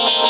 you